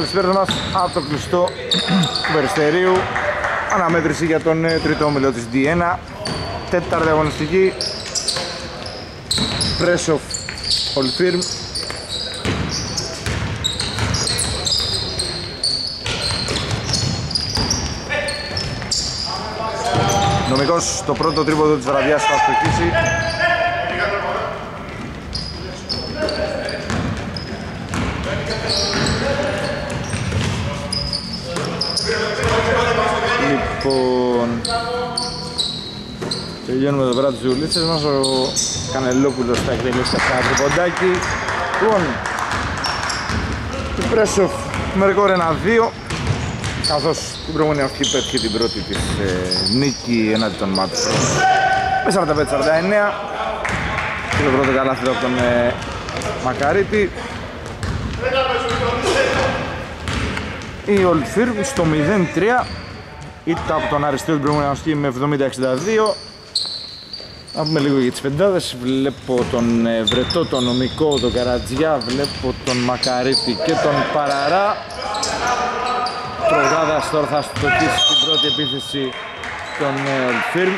Λοιπόν, τις καλησπέρας μας από το κλειστό του Περιστερίου. Αναμέτρηση για τον ε, τρίτο όμιλο της D1 Τέταρτη αγωνιστική. Press of All Firm Νομικός το πρώτο τρίποδο της βραδιάς θα αστοχίσει Λοιπόν, τελειώνουμε εδώ πέρα τους δουλίτσες μας, ο Κανελόπουλος θα εκτελέσει αυτά ένα τριποντάκι. Λοιπόν, η Πρέσοφ με ρεκόρ 1-2, καθώς την προηγούμενη αρχή πέτυχε την πρώτη της ε, νίκη ενάντια των Μάτρος με 45-49 και το πρώτο καλάθι από τον ε, Μακαρίτη. Η Old Firm στο 0-3 ήταν από τον Αριστείο την προηγούμενη αγωνιστική με 70-62 να πούμε λίγο για τις πεντάδες, βλέπω τον ε, Βρετό, τον Νομικό, τον Καρατζιά, βλέπω τον Μακαρίτη και τον Παραρά. Τρογάδας τώρα θα στοχίσει την πρώτη επίθεση των Firm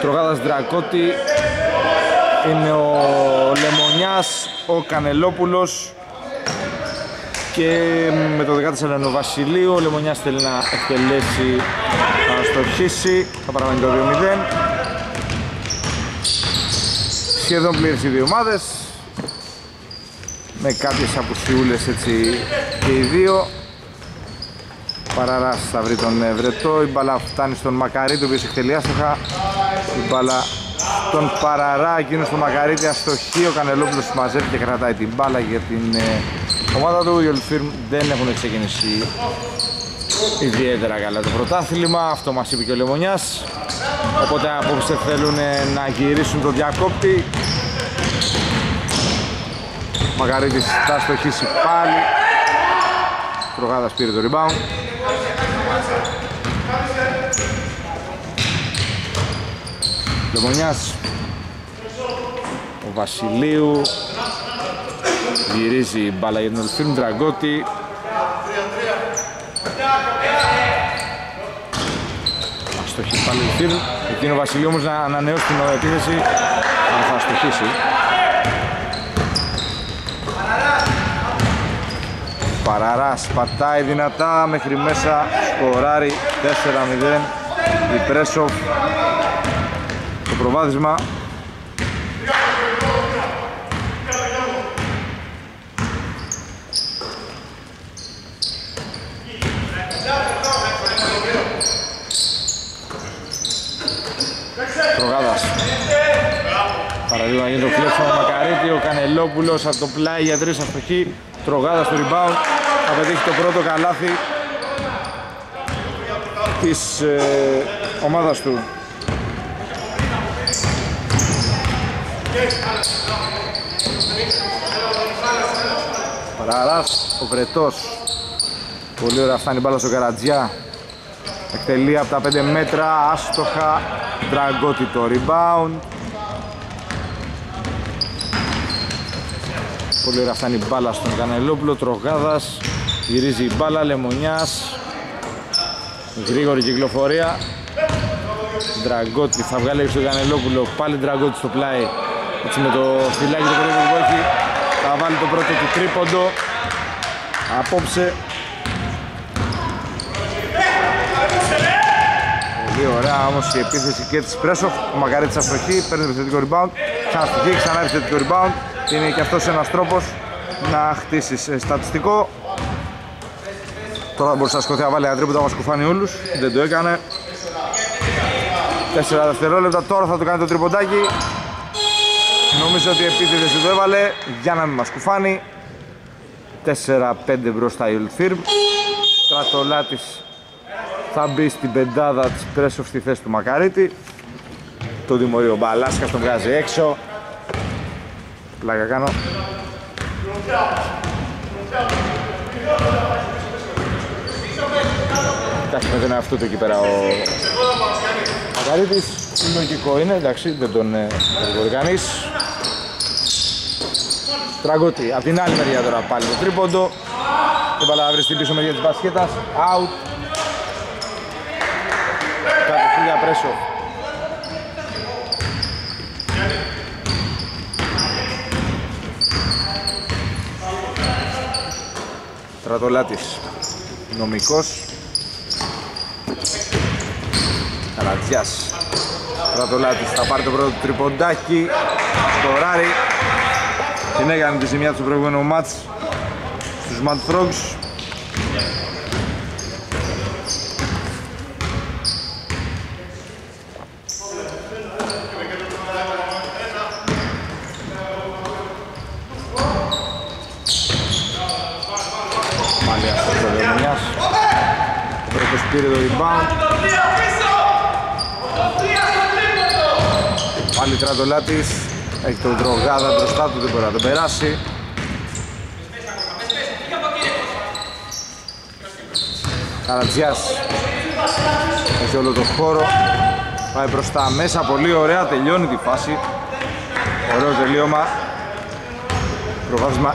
Τρογάδας Δρακώτη είναι ο Λεμονιάς, ο Κανελόπουλος. Και με το 14 ο Βασιλείου, ο Λεμονιάς θέλει να εκτελέσει, να στοχίσει, θα παραμένει το 2-0 σχεδόν πλήρες οι δύο ομάδες. Με κάποιες απουσιούλες έτσι και οι δύο. Παραράς θα βρει τον Βρετό, η μπαλά φτάνει στον Μακαρίτη ο οποίος εκτελεί άστοχα η μπαλά τον Παραρά, εκείνος τον Μακαρίτη αστοχή, ο Κανελόπουλος μαζεύει και κρατάει την μπάλα για την ε, ομάδα του, οι Ολυφίρμ δεν έχουν ξεκινήσει ιδιαίτερα καλά το πρωτάθλημα, αυτό μας είπε και ο Λεμονιάς οπότε απόψε θέλουν να γυρίσουν το διακόπτη Μαγαρίτης θα στοχίσει πάλι. Τρογάδας πήρε το rebound. Λεμονιάς Ο Βασιλείου Γυρίζει μπάλα για τον Ελφίρμ Τραγκώτη Αστοχή πάλι ο Ελφίρμ Εκείνο ο Βασιλείου όμως να ανανεώσει την επίθεση Αν θα αστοχίσει Παραράς πατάει δυνατά μέχρι μέσα σκοράρει 4-0 η Πρέσοφ το προβάδισμα Τρογάδας Παραδείγμα να γίνει το κλέψιμο Μακαρίτη, ο Κανελόπουλος από το πλάι για τρεις αστοχή Τρογάδα στο rebound. Θα πετύχει το πρώτο καλάθι της ε, ομάδας του. Παραράς, ο Βρετός. Πολύ ωραία φτάνει μπάλα στο Καρατζιά. Εκτελεί από τα 5 μέτρα, άστοχα. Δραγκώτη το rebound Πολύ ωραία φτάνει η μπάλα στον Κανελόπουλο, Τρογάδας Γυρίζει η μπάλα, Λεμονιάς. Γρήγορη κυκλοφορία. Δραγκώτη θα βγάλει στον Κανελόπουλο. Πάλι Δραγκώτη στο πλάι. Έτσι με το φυλάκι το πρώτο που έχει Θα βάλει το πρώτο του τρίποντο. Απόψε. Πολύ ωραία όμως η επίθεση και της Πρέσοφ. Ο Μακαρίτης αστοχή, παίρνει το επιθετικό rebound Ξαναστοχή, ξανά επιθετικό rebound. Είναι και αυτός ένας τρόπος να χτίσεις ε, στατιστικό. Τώρα θα μπορούσε να σκοθεί να βάλει ένα τρίποντα μας κουφάνει όλους. Δεν το έκανε. 4 δευτερόλεπτα τώρα θα το κάνει το τριποντάκι. Νομίζω ότι επίτηδες δεν το έβαλε για να μην μας κουφάνει 4-5 μπροστά η Ολθύρμ Στρατολάτης θα μπει στην πεντάδα της Πρέσοφ στη θέση του Μακαρίτη. Το Δημορίο Μπαλάσκας τον βγάζει έξω Πλάκα κάνω. Εντάξει, με τον εαυτό του εκεί πέρα ο Μακαρίτης. Λογικό είναι, εντάξει, δεν τον κατηγορεί κανείς. Τραγκώτη, από την άλλη μεριά τώρα πάλι το τρίποντο. Η μπαλά βρει στην πίσω μεριά της μπασκέτας. Out. Κάτω Πρέσο. Τρατολάτης. Νομικός. Καρατζιάς. Τρατολάτης θα πάρει το πρώτο τριποντάκι. Σκοράρει. Την έκανε τη ζημιά του προηγούμενου μάτς στους Mad Frogs. Μάλια στο Προδεμονιάς. Ο πρώτος πήρε το rebound. Πάλι Τρατολάτης έχει τον Τρογάδα μπροστά του, δεν μπορεί να τον περάσει. Καρατζιάς. Έχει όλο τον χώρο. Πάει μπροστά μέσα, πολύ ωραία, τελειώνει τη φάση. Ωραίο τελείωμα. Προβάδισμα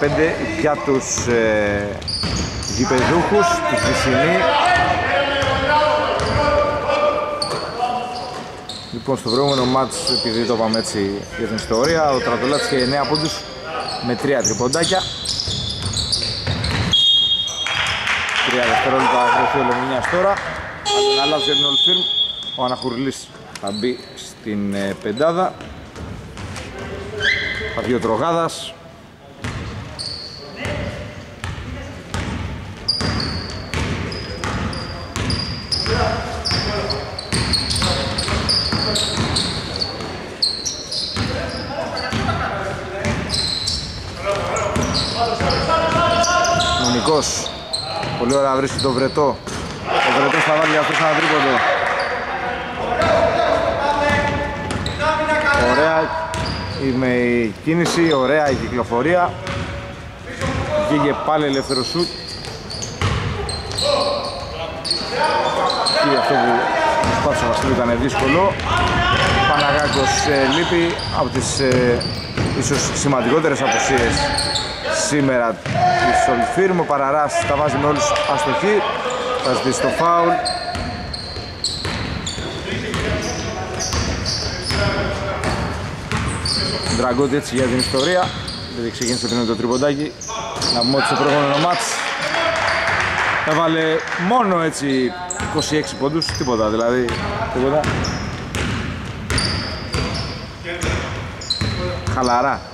9-5 για τους ε, γηπεδούχους τη Χρυσινή Λοιπόν, στο προηγούμενο μάτς, επειδή το είπαμε έτσι για την ιστορία, ο Τρατολάτης είχε 9 πόντους με 3 τριποντάκια. 3 δευτερόλεπτα βρεθεί ο Λεμινιάς τώρα. Αν τον αλλάζει για την Ολφίρμ, ο Αναχουρλής θα μπει στην ε, πεντάδα. Θα βγει ο Τρογάδας, Νονικός Πολύ ωραία βρίσκει το Βρετό. Ο Βρετός θα βάλει αυτός ένα τρίποντο Ωραία με η κίνηση, ωραία η κυκλοφορία. Βγήκε πάλι ελεύθερο σουτ. Και αυτό που προσπάθησε να στείλει ήταν δύσκολο. Παναγάκος ε, λείπει από τις ε, ίσως σημαντικότερες αποσίες σήμερα της Ολφίρμ. Ο Παραράς τα βάζει με όλους αστοχή. Θα ζητήσει το φάουλ. Δραγκότη έτσι για την ιστορία. Δεν ξεκίνησε πριν το τριποντάκι. Να πούμε ότι στο προηγούμενο μάτς έβαλε μόνο έτσι 26 πόντους, τίποτα δηλαδή, τίποτα. Χαλαρά.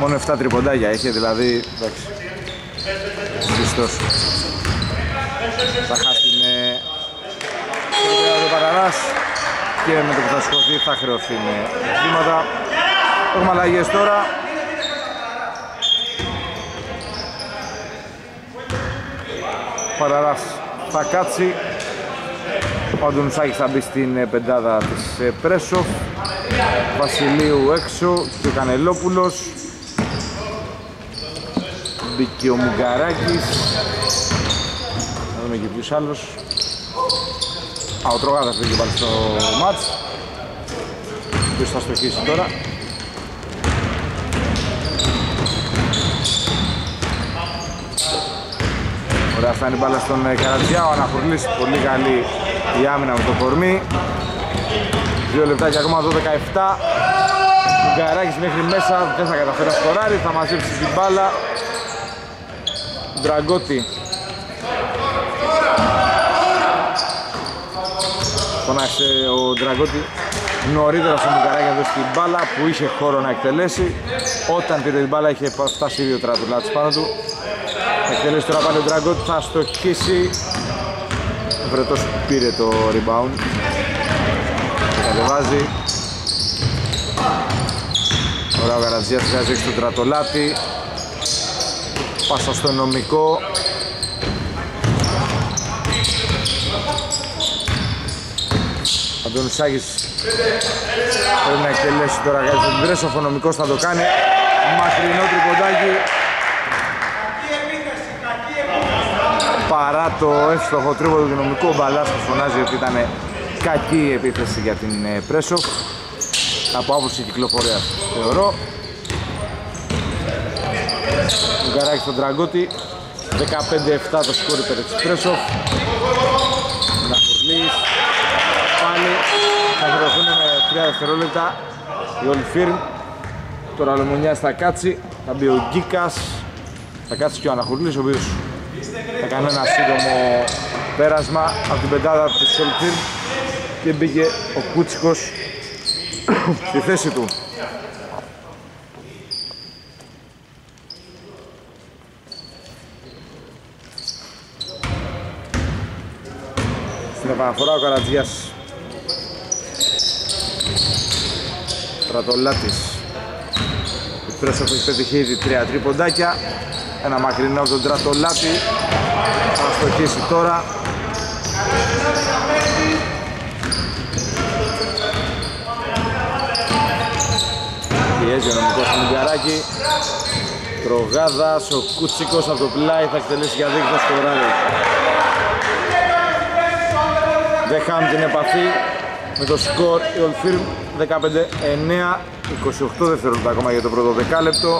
Μόνο 7 τριποντάγια έχει, δηλαδή, εντάξει, Χριστός. Θα χάσει την ο Παραράς και με το που θα σηκωθεί θα χρεωθεί με βήματα. Έχουμε αλλαγές τώρα. Παραράς θα κάτσει ο Αντωνουσάκης θα μπει στην ε, πεντάδα της ε, Πρέσοφ Βασιλείου έξω και ο Κανελόπουλος μπήκε ο Μουγκαράκης να δούμε και ποιος άλλος Α, ο Τρογάδας μπήκε πάλι στο μάτς ποιος θα στοχίσει τώρα Ωραία φτάνει μπάλα στον ε, Καρατζιά, ο Αναχουρλής πολύ καλή η άμυνα με το κορμί. Δύο λεπτάκια ακόμα, 12-17. Γκαράκης μέχρι μέσα, δεν θα καταφέρει να σκοράρει, θα μαζέψει την μπάλα. Δραγκώτη. Φωνάξε ο Δραγκώτη νωρίτερα στον Μπουκαράκη να δώσει την μπάλα που είχε χώρο να εκτελέσει. Όταν πήρε την μπάλα είχε φτάσει δύο τρατουλάτες πάνω του. Εκτελέσει τώρα πάλι ο Δραγκώτη, θα στοχίσει ο Βρετός πήρε το rebound και κατεβάζει Ωραία ο Γαρατζίας βγάζει στον Τρατολάτη Πάσα στο νομικό Αντώνης Σάγης πρέπει να εκτελέσει τώρα κάτι στον Τρέσοφ, ο νομικός θα το κάνει. Μακρινό τριποντάκι παρά το εύστοχο τρίποδο του νομικού μπαλάς που φωνάζει ότι ήταν κακή η επίθεση για την ε, Πρέσοφ. Από άποψη κυκλοφορίας θεωρώ Γκαράκη στον Τραγκώτη 15-7 το σκόρ υπέρ της Πρέσοφ. Ναφουρλής πάλι θα βρεθούν με 3 δευτερόλεπτα. Η Ολφίρμ τώρα Λομονιάς θα κάτσει. Θα μπει ο Γκίκας. Θα κάτσει και ο Αναχουρλής ο οποίος θα κάνει ένα σύντομο πέρασμα από την πεντάδα της Ολφίρμ και μπήκε ο Κούτσικος στη θέση του. Στην επαναφορά ο Καρατζιάς. Τρατολάτης Ο Πρέσοφ έχει πετυχεί ήδη τρία τρίποντάκια. Ένα μακρινό από τον Τρατολάτη. Θα στοχίσει τώρα. Πιέζει ο νομικός του Μιγκαράκη. Τρογάδας, ο Κούτσικος από το πλάι θα εκτελέσει για δίκτυο στο βράδυ Δεν χάνουν την επαφή με το σκορ η Ολφίρμ 15-9 28 δευτερόλεπτα ακόμα για το πρώτο δεκάλεπτο.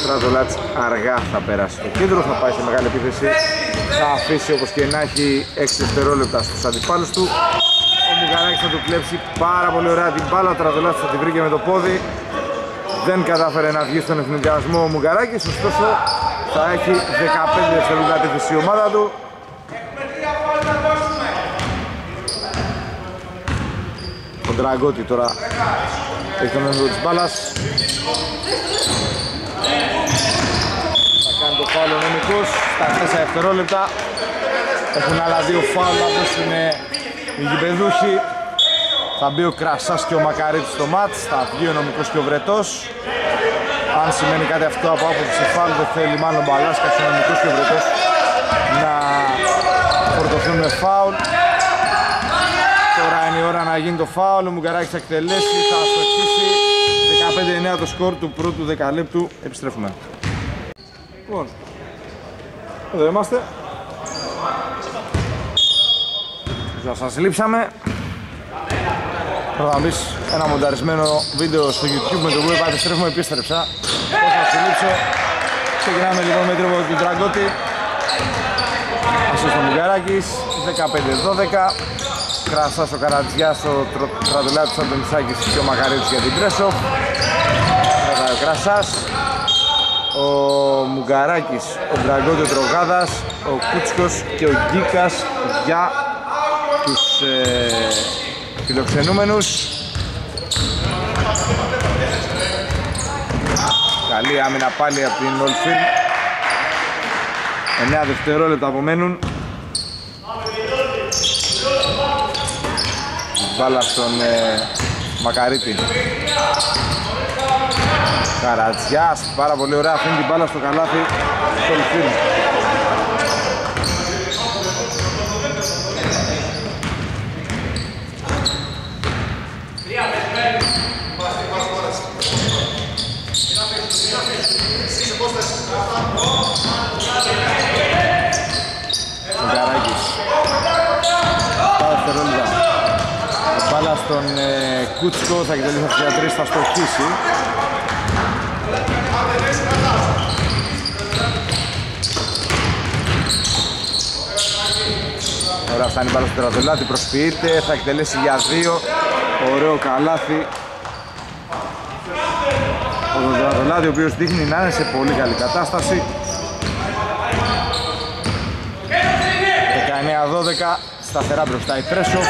Στρατολάτς αργά θα περάσει το κέντρο, θα πάει σε μεγάλη επίθεση. Θα αφήσει όπως και να έχει 6 δευτερόλεπτα στους αντιπάλους του. Ο Μουγαράκης θα του κλέψει πάρα πολύ ωραία την μπάλα, ο Τραδολάτης θα την βρήκε με το πόδι. Δεν κατάφερε να βγει στον εθνικιασμό ο Μουγαράκης, ωστόσο θα έχει 15 δευτερόλεπτα επίθεση η ομάδα του Ο Ντραγκώτη τώρα έχει τον ένδο της μπάλας. Θα κάνει το φάουλ ο νομικός. Στα 4 δευτερόλεπτα έχουν άλλα δύο φάουλ να δώσουν οι γηπεδούχοι. Θα μπει ο Κρασάς και ο Μακαρίτης στο μάτς. Θα βγει ο νομικός και ο Βρετός. Αν σημαίνει κάτι αυτό από άποψη φάουλ δεν θέλει μάλλον Μπαλάσκας ο νομικός και ο Βρετός να φορτωθούν με φάουλ. Τώρα είναι η ώρα να γίνει το φάουλ, ο Μουγκαράκης θα εκτελέσει, θα αστοχίσει 15-9 το σκορ του πρώτου δεκαλέπτου, επιστρέφουμε. Λοιπόν, εδώ είμαστε. Σας σας λείψαμε. Πρώτα να μπεις ένα μονταρισμένο βίντεο στο YouTube με το που είπα επιστρέφουμε, επίστρεψα. Πώς θα σας λείψω. Ξεκινάμε λοιπόν με τρόπο του Τραγκώτη. Ασός ο Μουγκαράκης, 15-12. Κρασάς ο Καρατζιάς, ο Τραδουλάτης Αντωνισάκης και ο Μακαρίτης για την Πρέσο. Κρατάει ο Κρασάς. Ο Μουγκαράκης, ο Μπραγκότη Τρογάδας, ο Κούτσκος και ο Γκίκας για τους ε, φιλοξενούμενους. Καλή άμυνα πάλι από την Ολφίρ. 9 δευτερόλεπτα απομένουν. Μπάλα στον ε, Μακαρίτη Καρατζιάς, πάρα πολύ ωραία αφήνει την μπάλα στο καλάθι στο Λιφίρι στον ε, Κούτσκο, θα εκτελέσει αυτή για τρεις, θα στοχίσει. Ωραία, φτάνει πάνω στον Τερατολάτη, προσποιείται, θα εκτελέσει για δύο. Ωραίο καλάθι. Ο Τερατολάτη, ο οποίος δείχνει να είναι σε πολύ καλή κατάσταση. 19-12, σταθερά μπροστά η Πρέσοφ.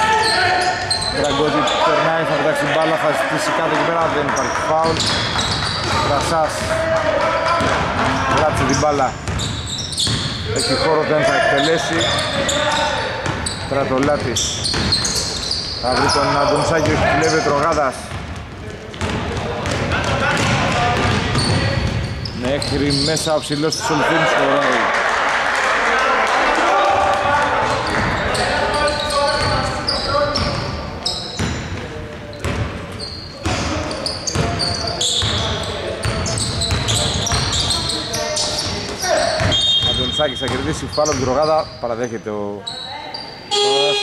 Ραγκώτη περνάει, θα πετάξει την μπάλα, θα ζητήσει κάτω εκεί πέρα, δεν υπάρχει φάουλ. Κρασάς κράτησε την μπάλα. Έχει χώρο, δεν θα εκτελέσει. Τρατολάτης. Θα βρει τον Αντωνσάκη, όχι κλέβει τρογάδας. Μέχρι μέσα ο ψηλός της Ολυφίνης χωράει. Μαρινάκης θα κερδίσει φάλο την τρογάδα, παραδέχεται ο Τρογάδας.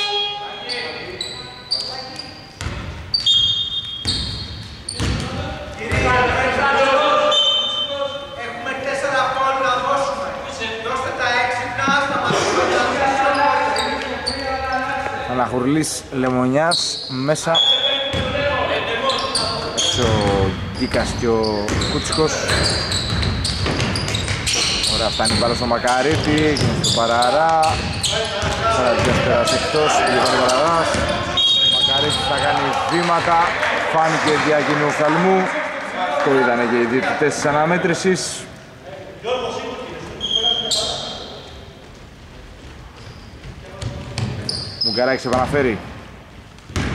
Αναχουρλής Λεμονιάς μέσα. Έξω ο Γκίκας και ο Κούτσικος Ωραία φτάνει μπάλα στο Μακαρίτη, γίνεται στο Παραρά. Σαραντιάς πέρασε εκτός, ο Παραράς Ο Μακαρίτης θα κάνει βήματα, φάνηκε διακίνου φαλμού Το είδανε και οι διαιτητές της αναμέτρησης. Μουγκαράκης επαναφέρει.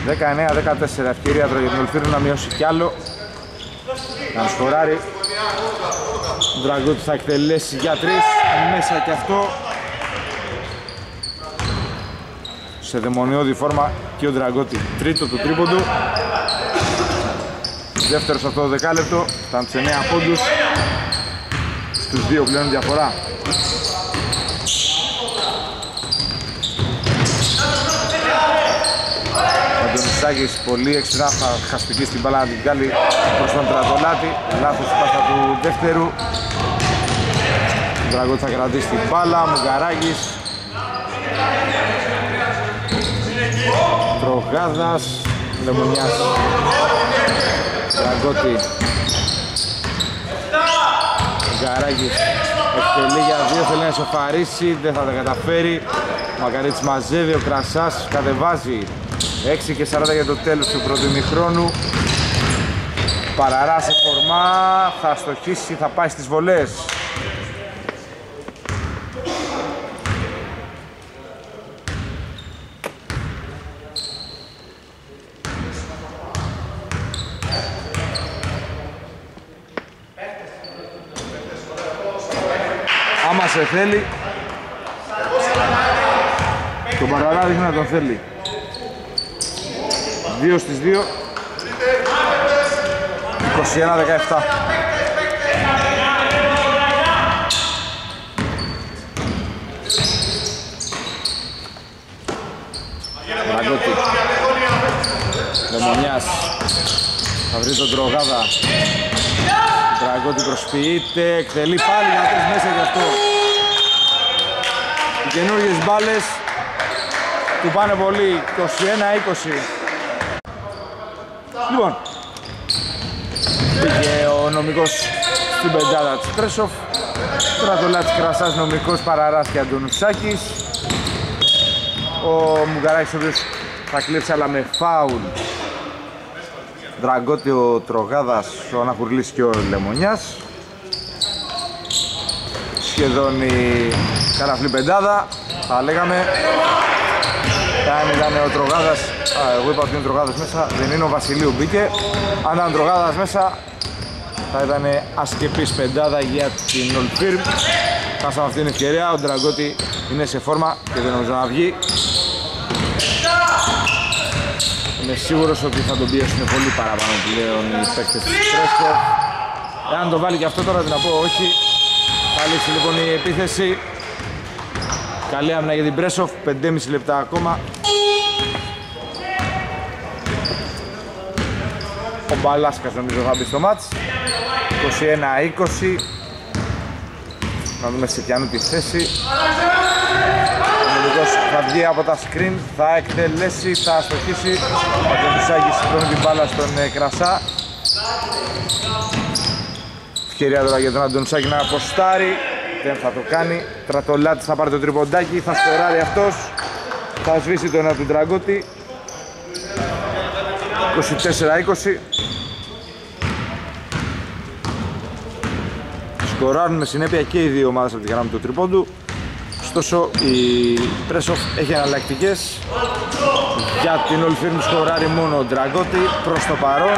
19-14 ευκαιρία τώρα για την Ολφύρου να μειώσει κι άλλο. Να σκοράρει ο Δραγκούτης θα εκτελέσει για τρεις μέσα κι αυτό. Σε δαιμονιώδη φόρμα και ο Δραγκώτη τρίτο του τρίποντου. Δεύτερος σε αυτό το δεκάλεπτο. Ήταν σε 9 πόντους. Στους δύο πλέον διαφορά. Αντωνισάκης πολύ έξυπνα θα χαστική στην μπάλα να την βγάλει προς τον Τρατολάτη λάθος πάσα του δεύτερου Δραγκώτη θα κρατήσει την μπάλα, Μουγκαράκης Τρογάδας, Λεμονιάς. Δραγκώτη Μουγκαράκης εκτελεί για δύο, θέλει να σοφαρίσει, δεν θα τα καταφέρει. Μακαρίτης μαζεύει, ο Κρασάς κατεβάζει. 6 και 40 για το τέλος του πρώτου ημιχρόνου. Παραράς σε φορμά, θα στοχίσει, θα πάει στις βολές σε θέλει. Τον Παραρά δείχνει να τον θέλει. 2 στις 2 21-17 Ραγκώτη Λεμονιάς. Θα βρει τον Τρογάδα. Τραγκώτη προσποιείται, εκτελεί πάλι για τρεις μέσα γι' αυτό Οι καινούργιες μπάλες του πάνε πολύ 21-20 Λοιπόν, πήγε ο νομικός στην πεντάδα της Πρέσοφ. Τώρα το Λάτς Κρασάς νομικός Παραράς και Αντωνουσάκης. Ο Μουγκαράκης ο οποίος θα κλέψει αλλά με φάουλ. Δραγκώτη ο Τρογάδας, ο Αναχουρλής και ο Λεμονιάς. Σχεδόν η καραφλή πεντάδα, θα λέγαμε. Αν ήταν ο Τρογάδας Α, εγώ είπα ότι είναι τρογάδας μέσα, δεν είναι ο Βασιλείου μπήκε. Αν ήταν τρογάδας μέσα, θα ήταν ασκεπής πεντάδα για την Old Firm. Χάσαμε αυτή την ευκαιρία, ο Ντραγκώτη είναι σε φόρμα και δεν νομίζω να βγει. Είμαι σίγουρος ότι θα τον πιέσουν πολύ παραπάνω πλέον οι παίκτες της Πρέσκο. Εάν το βάλει και αυτό τώρα, τι να πω όχι. Θα λήξει λοιπόν η επίθεση. Καλή άμυνα για την Πρέσοφ, 5,5 λεπτά ακόμα. Ο Μπαλάσκας νομίζω θα μπει στο μάτς. 21-20 Να δούμε σε ποιανού τη θέση. Ο Μιλικός θα βγει από τα screen Θα εκτελέσει, θα αστοχίσει. Ο Αντωνισάκης σηκώνει την μπάλα στον ε, Κρασά Ευκαιρία τώρα για τον Αντωνισάκη να αποστάρει Δεν θα το κάνει Τρατολάτης θα πάρει το τριποντάκι Θα σκοράρει αυτός Θα σβήσει τον ένα του Τραγκώτη 24-20 Σκοράρουν με συνέπεια και οι δύο ομάδες από τη γραμμή του τριπώντου. Ωστόσο η Πρέσοφ έχει εναλλακτικές. Για την Ολφίρμ σκοράρει μόνο ο Ντραγκώτη προς το παρόν.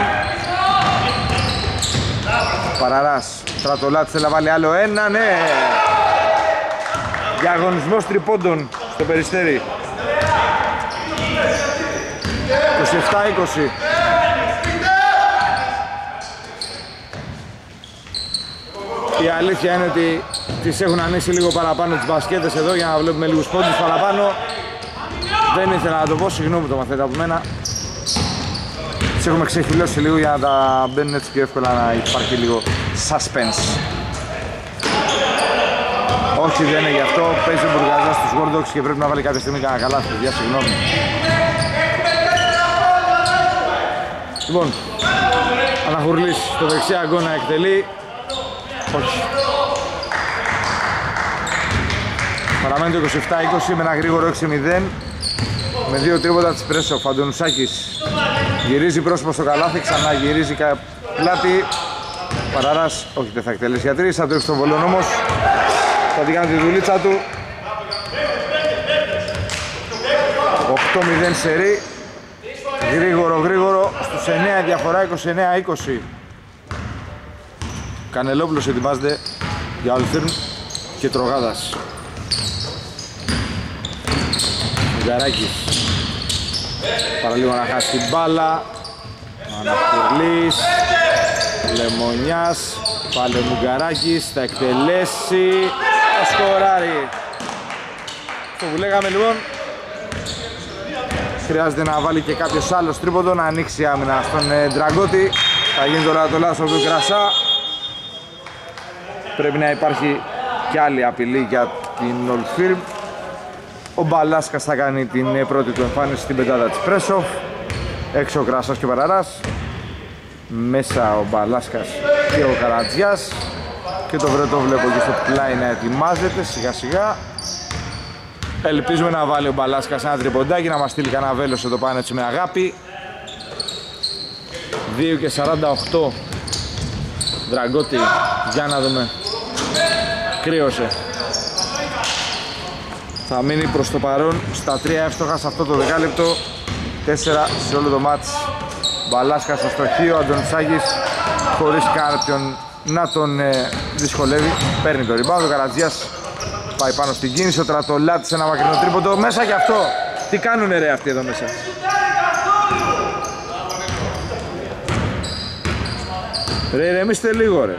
Παραράς, Στρατολάτης θέλει να βάλει άλλο ένα, ναι! Διαγωνισμός τριπώντων στο Περιστέρι. 27-20. Η αλήθεια είναι ότι τις έχουν ανοίξει λίγο παραπάνω τις μπασκέτες εδώ για να βλέπουμε λίγους πόντους παραπάνω. Δεν ήθελα να το πω, συγγνώμη το μαθαίνετε από μένα. Τις έχουμε ξεχυλώσει λίγο για να τα μπαίνουν έτσι πιο εύκολα να υπάρχει λίγο suspense. Όχι δεν είναι γι' αυτό, παίζει ο Μπουργαζάς στους Gordox και πρέπει να βάλει κάποια στιγμή κανένα καλά παιδιά, συγγνώμη. Λοιπόν, Αναχουρλής στο δεξιά αγκώνα εκτελεί. Όχι. Παραμένει το 27-20 με ένα γρήγορο 6-0 με δύο τρίποτα της Πρέσο. Φαντονουσάκης γυρίζει πρόσωπο στο καλάθι, ξανά γυρίζει πλάτη. Παράρας, όχι δεν θα εκτελέσει για τρεις, θα τρίξει τον βολόν όμως. Θα την κάνει τη δουλίτσα του. 8-0 σερί. Γρήγορο, γρήγορο. Στους 9 διαφορά, 29-20. Κανελόπουλος ετοιμάζεται για Ολφίρν και Τρογάδας. Μουγαράκης. Παραλίγο να χάσει την μπάλα. Αναφουρλής. Λεμονιάς. Πάλι Μουγαράκης. Θα εκτελέσει. Θα σκοράρει. Αυτό που λέγαμε λοιπόν. Χρειάζεται να βάλει και κάποιος άλλος τρίποντο να ανοίξει άμυνα στον ε, Ντραγκώτη. Θα γίνει τώρα το λάθος του Κρασά. Πρέπει να υπάρχει και άλλη απειλή για την Old Firm. Ο Μπαλάσκας θα κάνει την ε, πρώτη του εμφάνιση στην πεντάδα της Πρέσοφ. Έξω ο Κρασάς και ο Παραράς. Μέσα ο Μπαλάσκας και ο Καρατζιάς. Και το βρετό βλέπω και στο πλάι να ετοιμάζεται σιγά σιγά. Ελπίζουμε να βάλει ο Μπαλάσκας ένα τριποντάκι, να μας στείλει κανένα βέλος εδώ πάνω έτσι με αγάπη. 2 και 48 Δραγκώτη, για να δούμε. Κρύωσε. Θα μείνει προς το παρόν στα 3 εύστοχα σε αυτό το δεκάλεπτο. 4 σε όλο το μάτς. Μπαλάσκας στο στοχείο, Αντωνισάκης χωρίς κάποιον να τον ε, δυσκολεύει. Παίρνει το rebound, ο Καρατζιάς πάει πάνω στην κίνηση, ο Τρατολάτης ένα μακρινό τρίποντο. Μέσα και αυτό. Τι κάνουνε ρε αυτοί εδώ μέσα. Ρε ρε εμείστε λίγο ρε.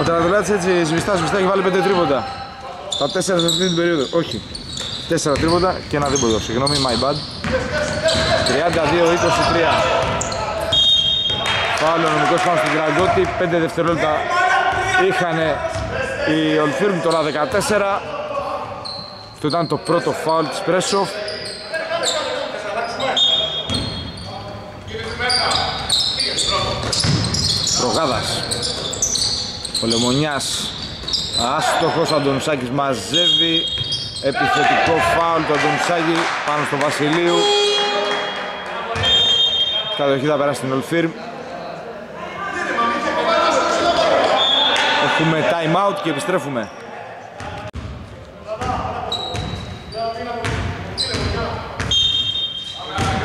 Ο Τρατολάτης έτσι σβηστά σβηστά έχει βάλει πέντε τρίποτα. Τα τέσσερα σε αυτή την περίοδο. Όχι. Τέσσερα τρίποτα και ένα δίποτο. Συγγνώμη, my bad. 32-23. Φάουλο νομικός πάνω στην Τραγκώτη. 5 δευτερόλεπτα είχαν οι Ολφίρμ τώρα 14. Αυτό ήταν το πρώτο φάουλ της Πρέσοφ. Προγάδας. Ο Λεμονιάς άστοχος, Αντωνισάκης μαζεύει. Επιθετικό φάουλ του Αντωνισάκη πάνω στο Βασιλείου. Κατοχή θα περάσει στην Ολφίρμ έχουμε time out και επιστρέφουμε.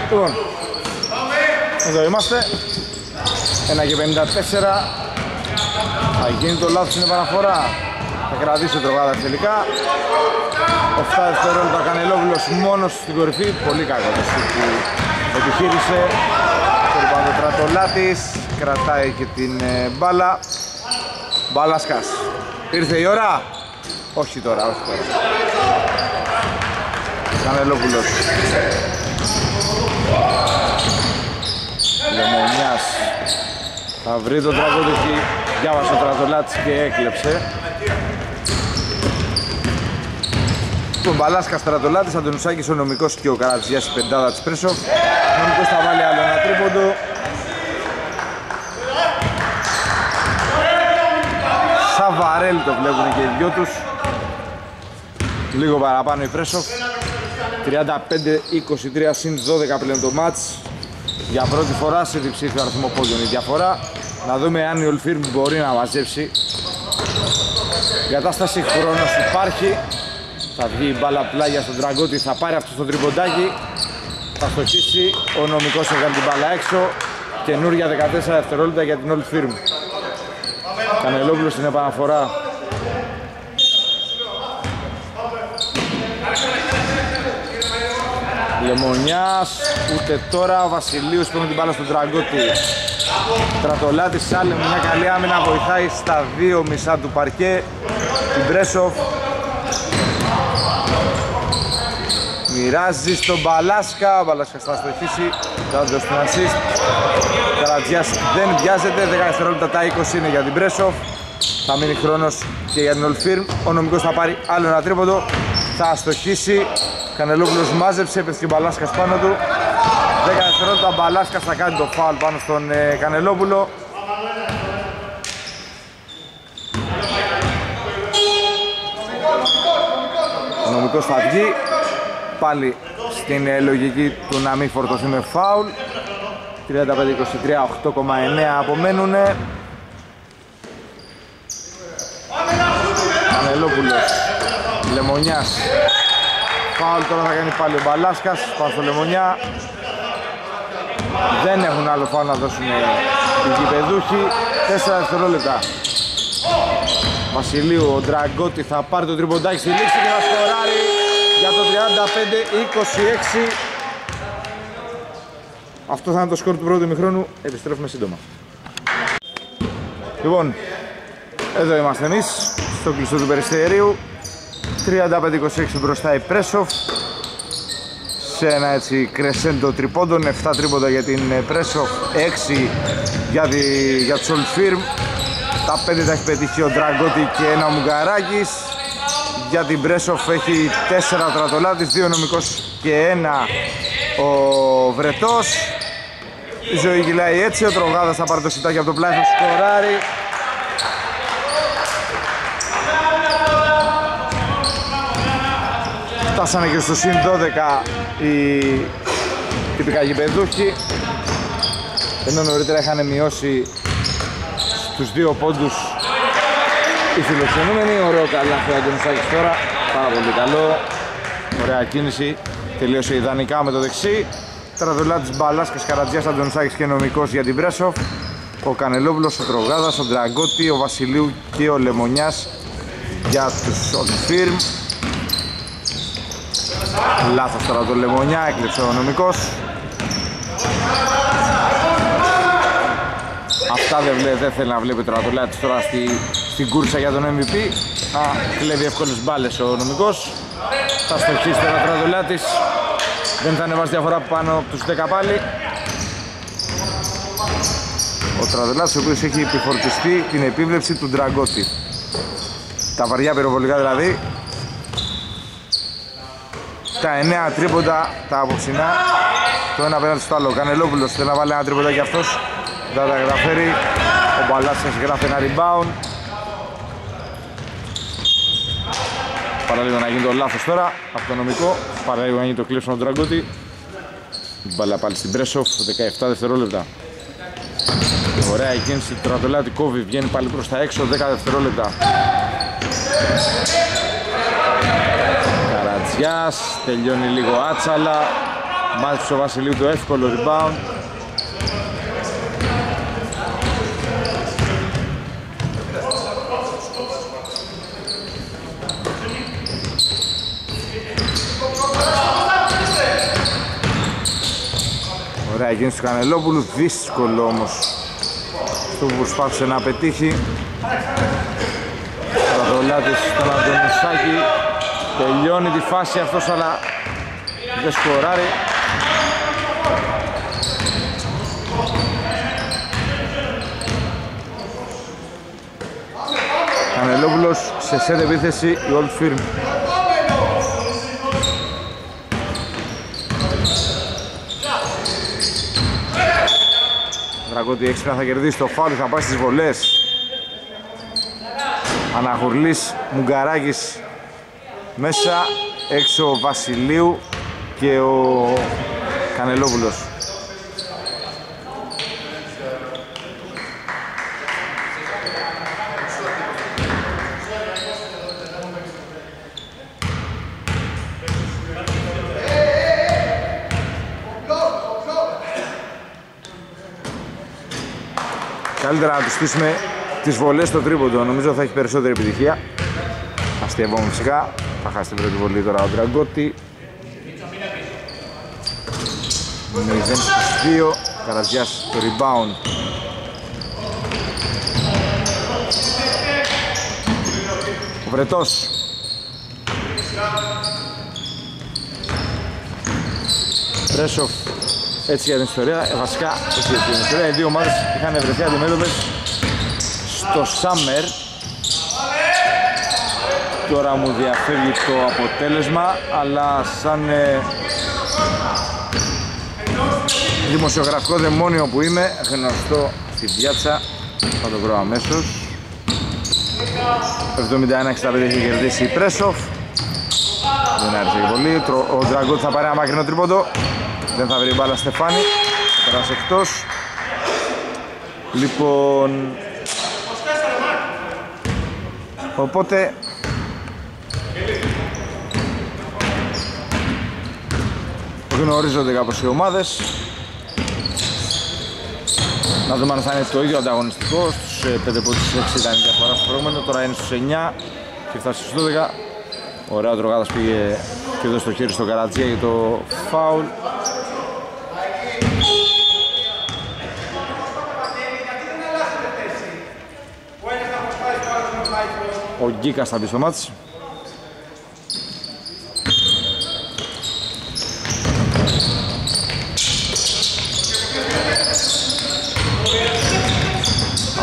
Λοιπόν, εδώ είμαστε. 1 και 54 θα γίνει το λάθος στην επαναφορά θα κρατήσει ο Τρογάδας τελικά. 7 δευτερόλεπτα Κανελόπουλος μόνος στην κορυφή. Πολύ κακό το που επιχείρησε. Το Τρατολάτης κρατάει και την ε, μπάλα. Μπάλασκας ήρθε η ώρα; Όχι τώρα, όχι τώρα. Κανελόπουλος Λεμονιάς. Θα βρει τον τραγούδι εκεί. Διάβασε ο Τραζολάτης και έκλεψε Ο Μπαλάσκα Στρατολάτης, Αντωνουσάκης ο νομικός και ο Καρατζιάς η πεντάδα της Πρέσο. Ο νομικός θα βάλει άλλο ένα τρίποντο. Σαβαρέλ το βλέπουν και οι δυο τους. Λίγο παραπάνω η Πρέσο. 35-23 συν 12 πλέον το μάτς. Για πρώτη φορά σε διψήφιο αριθμό πόντων η διαφορά. Να δούμε αν η Ολφίρμ μπορεί να μαζέψει. Η κατάσταση χρόνος υπάρχει. Θα βγει η μπάλα πλάγια στον Τραγκώτη, θα πάρει αυτό το τριποντάκι. Θα στοχίσει, ο νομικός έβγαλε την μπάλα έξω. Καινούρια 14 δευτερόλεπτα για την Old Firm. Κανελόπουλος στην επαναφορά. Λεμονιάς, ούτε τώρα ο Βασιλείος παίρνει την μπάλα στον Τραγκώτη. Τρατολάτης Σάλεμ, μια καλή άμυνα βοηθάει στα δύο μισά του παρκέ. Την Μπρέσοφ Μοιράζει στον Μπαλάσκα, ο Μπαλάσκα θα στοχίσει, θα δώσει τον assist. Καρατζιάς δεν βιάζεται, 10 δευτερόλεπτα τα 20 είναι για την Μπρέσοφ. Θα μείνει χρόνος και για την Ολφίρμ. Ο νομικός θα πάρει άλλο ένα τρίποντο, θα στοχίσει. Κανελόπουλος μάζεψε, έπεσε και ο Μπαλάσκας πάνω του. 10 δευτερόλεπτα ο Μπαλάσκας θα κάνει το φάουλ πάνω στον ε, Κανελόπουλο. Ο νομικός θα βγει, πάλι στην ε, λογική του να μην φορτωθεί με φάουλ 35-23, 8,9 απομένουν Ανελόπουλος Λεμονιάς. Φάουλ τώρα θα κάνει πάλι ο Μπαλάσκας Πάω στο Λεμονιά. Δεν έχουν άλλο φάουλ να δώσουν οι γηπεδούχοι. 4 δευτερόλεπτα. Βασιλείου, ο Ντραγκώτη θα πάρει το τριποντάκι στη λήξη και θα σκοράρει για το 35-26 αυτό θα είναι το σκορ του πρώτου ημιχρόνου. Επιστρέφουμε σύντομα. Λοιπόν εδώ είμαστε εμείς στο κλειστό του Περιστερίου 35-26 μπροστά η Πρέσοφ. Σε ένα έτσι κρεσέντο τριπώντων 7 τρίποντα για την Πρέσοφ 6 για, τη, για τους Ολφίρμ τα 5 τα έχει πετύχει ο Ντραγκώτη και ένα Μουγκαράκης για την Μπρέσοφ έχει 4 τρατολάτης, 2 νομικός και 1 ο Βρετός. Η ζωή κυλάει έτσι, ο Τρογάδας θα πάρει το σιτάκι από το πλάι, θα σκοράρει. Φτάσανε και στο συν 12 οι τυπικά γηπεδούχοι. Ενώ νωρίτερα είχαν μειώσει στους δύο πόντους οι φιλοξενούμενοι, ωραίο καλάθι ο Αντωνισάκης τώρα, πάρα πολύ καλό, ωραία κίνηση, τελείωσε ιδανικά με το δεξί. Τραδουλά της Μπαλάσκας, Καρατζιάς, Αντωνισάκης και νομικός για την Πρέσοφ. Ο Κανελόπουλος, ο Τρογάδας, ο Ντραγκώτη, ο Βασιλείου και ο Λεμονιάς για τους Οντφίρμ. Λάθος τώρα το Λεμονιά, έκλειψε ο νομικός. Αυτά δεν, βλέ, δεν θέλει να βλέπει τώρα το Λάτης τώρα στη, στην κούρσα για τον MVP. Α, κλέβει εύκολες μπάλες ο νομικός. Θα στοχίσει τώρα τώρα το Λάτης. Δεν θα ανεβάσει διαφορά πάνω από τους 10 πάλι. Ο Τραδελάτης ο οποίος έχει επιφορτιστεί την επίβλεψη του Ντραγκώτη. Τα βαριά πυροβολικά δηλαδή. Τα 9 τρίποντα τα απόψινά. Το ένα απέναντι στο άλλο. Κανελόπουλος θέλει να βάλει ένα τρίποντα και αυτός δεν τα καταφέρει. Ο Μπαλάσσας γράφει ένα rebound. Παραλίγο να γίνει το λάθος τώρα από το νομικό. Παραλίγο να γίνει το κλέψιμο του Τραγκώτη. Μπαλά πάλι στην Πρέσοφ, 17 δευτερόλεπτα. Ωραία η κίνηση του Τρατολάτη κόβει, βγαίνει πάλι προς τα έξω, 10 δευτερόλεπτα. Καρατζιάς, τελειώνει λίγο άτσαλα. Μάθησε ο Βασιλείου το εύκολο rebound. Ωραία κίνηση του Κανελόπουλου, δύσκολο όμως. Αυτό που προσπάθησε να πετύχει. Στρατολάτης στον Αντωνισάκη. Τελειώνει τη φάση αυτός αλλά δεν σκοράρει. Κανελόπουλος σε σετ επίθεση η Old Firm Δραγώτη έξυπνα θα κερδίσει το φάουλ, θα πάει στις βολές. Αναχουρλής, Μουγκαράκης μέσα, έξω ο Βασιλείου και ο Κανελόπουλος. Καλύτερα να του στήσουμε τις βολές στο τρίποντο. Νομίζω θα έχει περισσότερη επιτυχία. Αστειευόμουν φυσικά. Θα χάσει την πρώτη βολή τώρα ο Ντραγκώτη. 0 στους 2. Καραζιάς το rebound Ο Βρετός Πρέσοφ έτσι για την ιστορία, ε, βασικά όχι για την ιστορία, οι δύο ομάδες είχαν βρεθεί αντιμέτωπες στο Summer Τώρα μου διαφεύγει το αποτέλεσμα, αλλά σαν ε, δημοσιογραφικό δαιμόνιο που είμαι, γνωστό στη πιάτσα, θα το βρω αμέσως. 71-65 έχει κερδίσει η Πρέσοφ. Δεν άρεσε και πολύ. Ο Ντραγκότ θα πάρει ένα μακρινό τρίποντο. Δεν θα βρει μπάλα Στεφάνη. Θα περάσει εκτός. Λοιπόν... Οπότε γνωρίζονται κάπως οι ομάδες. Να δούμε αν θα είναι το ίδιο ανταγωνιστικό. Στους 5 από τους 6 ήταν η διαφορά στο προηγούμενο. Τώρα είναι στους 9 και φτάσει στους 12 ωραία ο Τρογάδας πήγε και εδώ στο χέρι στο Καρατζία για το φάουλ Ο Γκίκας θα μπει στο μάτς.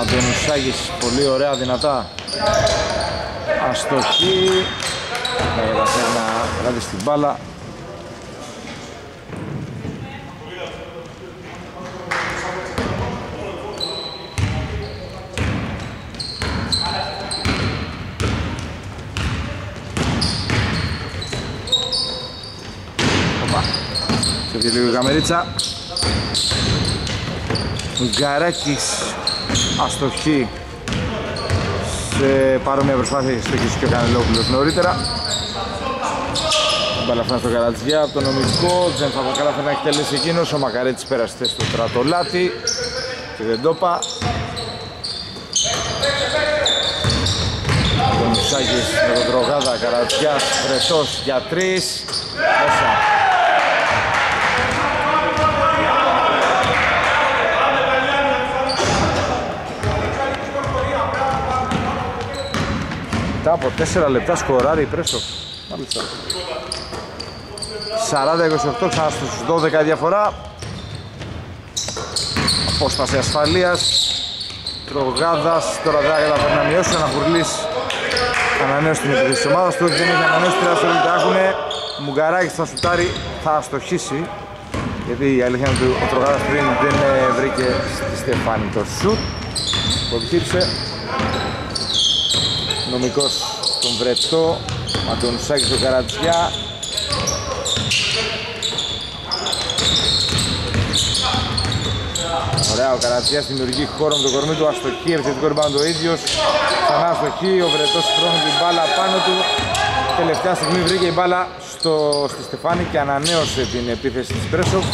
Αντωνουσάκης πολύ ωραία δυνατά. Αστοχή. Θα καταφέρει να κρατήσει την μπάλα Σε λίγο η καμερίτσα Γκαράκης αστοχή. Σε παρόμοια προσπάθεια έχει στοχίσει και ο Κανελόπουλος νωρίτερα. Μπαλαφρά στο Καρατζιά από το νομικό δεν θα καταφέρει να εκτελέσει εκείνος. Ο Μακαρέτης πέρασε στο Τρατολάτι και δεν το είπα. Ο Μουσάκης με τον Τρογάδα Καρατζιάς Πρεσός για τρεις μέσα Μετά από 4 λεπτά σκοράρει η Πρέσο. Μάλιστα. 40-28 ξανά στους 12 διαφορά. Απόσταση ασφαλείας. Τρογάδας. Τώρα δεν καταφέρει να μειώσει. Αναφουρλής ανανέωσε την επίθεση της ομάδας του. Δεν έχει ανανέωση 30 λεπτά. Έχουνε. Μουγκαράκης θα σουτάρει. Θα αστοχίσει. Γιατί η αλήθεια είναι ότι ο Τρογάδας πριν δεν βρήκε στη Στεφάνη το σουτ. Το επιχείρησε νομικός στον Βρετό Αντωνουσάκη στον Καρατζιά. Ωραία, ο Καρατζιάς δημιουργεί χώρο με το κορμί του, αστοχή, επιθετικό ριμπάνω ο ίδιος. Ξανά αστοχή, ο Βρετός χρόνο την μπάλα πάνω του. Τελευταία στιγμή βρήκε η μπάλα στο, στη Στεφάνη και ανανέωσε την επίθεση της Πρέσοφ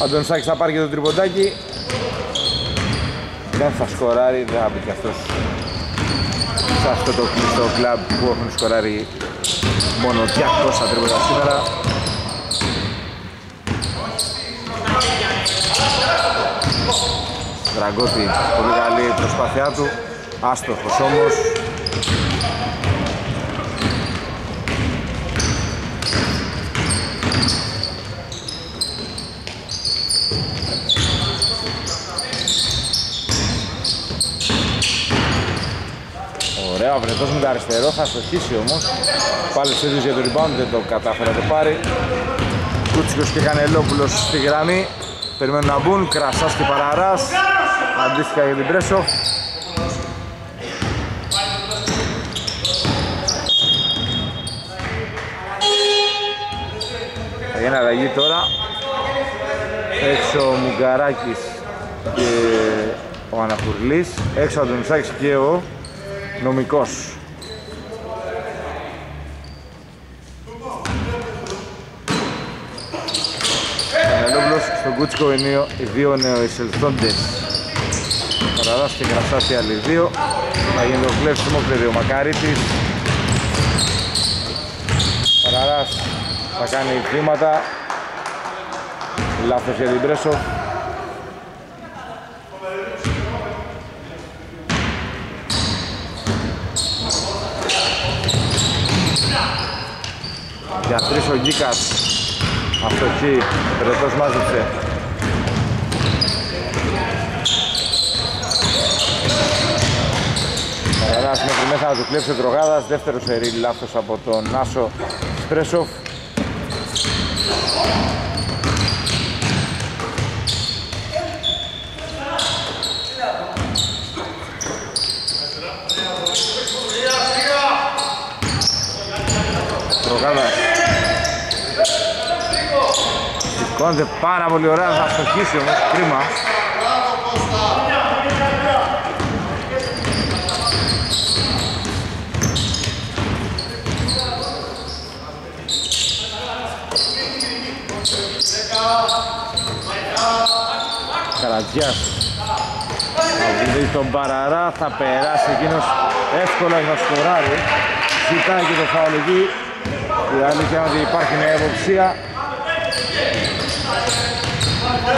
Ο Αντωνουσάκης θα πάρει και το τριποντάκι. Δεν θα σκοράρει, δεν θα μπει και αυτός σε αυτό το κλειστό κλαμπ που έχουν σκοράρει μόνο 200 τρίποτα σήμερα. Δραγκώτη, πολύ καλή προσπάθειά του, άστοχος όμως. Ωραία, ο Βρετός με το αριστερό θα στοχίσει όμως. Πάλι σε για το rebound, δεν το κατάφερε να το πάρει. Κούτσικος και Κανελόπουλος στη γραμμή. Περιμένουν να μπουν, Κρασάς και Παραράς. Αντίστοιχα για την Πρέσο. Θα γίνει αλλαγή τώρα. Έξω ο Μουγκαράκης και ο Αναφουρλής. Έξω ο Αντωνισάκης και ο νομικός. Κανελόπουλος στον Κούτσικο είναι οι δύο νεοεισελθόντες. Παραδάς και Κρασάς οι άλλοι δύο. Θα γίνει το κλέψιμος κλειδί ο Μακαρίτης. Παραδάς θα κάνει βήματα. Λάθος για την Πρέσο. Για τρεις ο Γκίκας. Αυτοχή. Περαιτός μάζεψε. Παραράς μέχρι μέσα να του κλέψει ο Τρογάδας. Δεύτερος σερί λάθος από τον Νάσο Σπρέσοφ. Τρογάδας. Σηκώνεται πάρα πολύ ωραία, θα στοχίσει όμως, κρίμα. Καρατζιάς. Θα βρει τον Παραρά, θα περάσει εκείνος. Εύκολα να σκοράρει. Ζητάει και το φάουλ εκεί. Η αλήθεια είναι ότι υπάρχει μια υποψία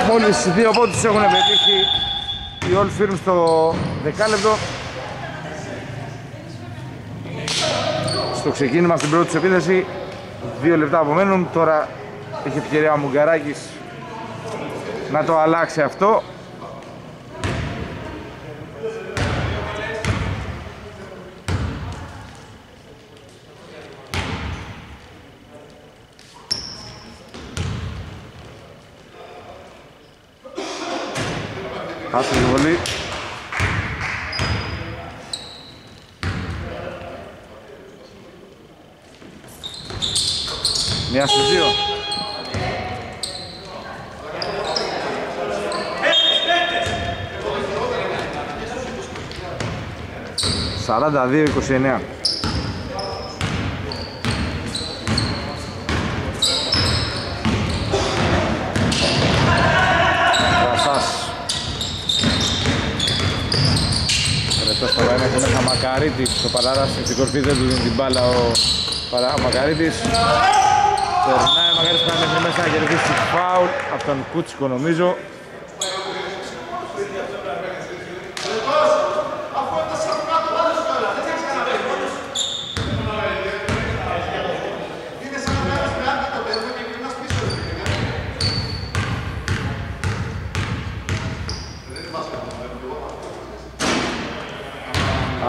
μόλις δύο πόντους έχουν πετύχει οι All Firm στο δεκάλεπτο. Στο ξεκίνημα στην πρώτη επίθεση δύο λεπτά απομένουν. Τώρα έχει ευκαιρία ο Μουγκαράκης να το αλλάξει αυτό 42-29. Κρασάς. Κρασάς τώρα είναι μέσα Μακαρίτης. Ο Παλάρας κορφή δεν του την μπάλα ο, ο Μακαρίτης. Περνάει ο Μακαρίτης πάνε μέσα να κερδίσει φάουλ από τον Κούτσικο νομίζω.